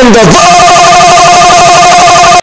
in the